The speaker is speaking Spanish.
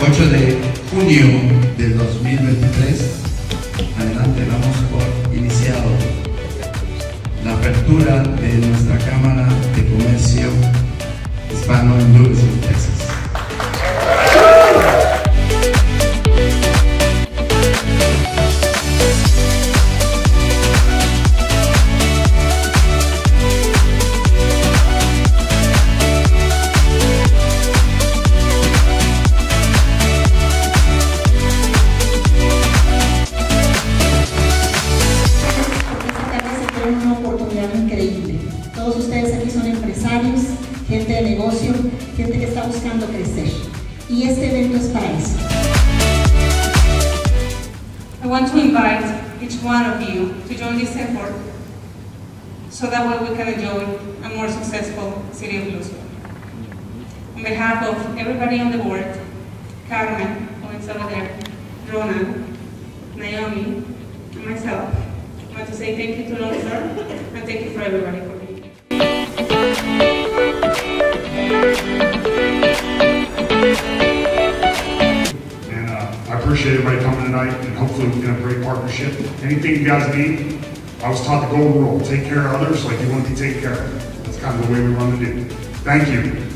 8 de junio de 2023. Adelante, vamos por iniciado la apertura de nuestra Cámara de Comercio Hispano en Texas. abren una oportunidad increíble. Todos ustedes aquí son empresarios, gente de negocio, gente que está buscando crecer. Y este evento es para eso. I want to invite each one of you to join this effort so that way we can enjoy a more successful city of Lusco. On behalf of everybody on the board, Carmen, who is over there, Ronan, Naomi, say thank you to Lord Sir and thank you for everybody for being here. Uh, I appreciate everybody coming tonight, and hopefully we can have a great partnership. Anything you guys need, I was taught the golden rule, take care of others like you want to be taken care of. That's kind of the way we run the do. Thank you.